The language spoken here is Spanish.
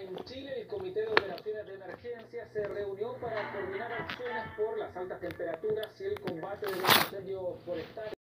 En Chile, el Comité de Operaciones de Emergencia se reunió para coordinar acciones por las altas temperaturas y el combate de los incendios forestales.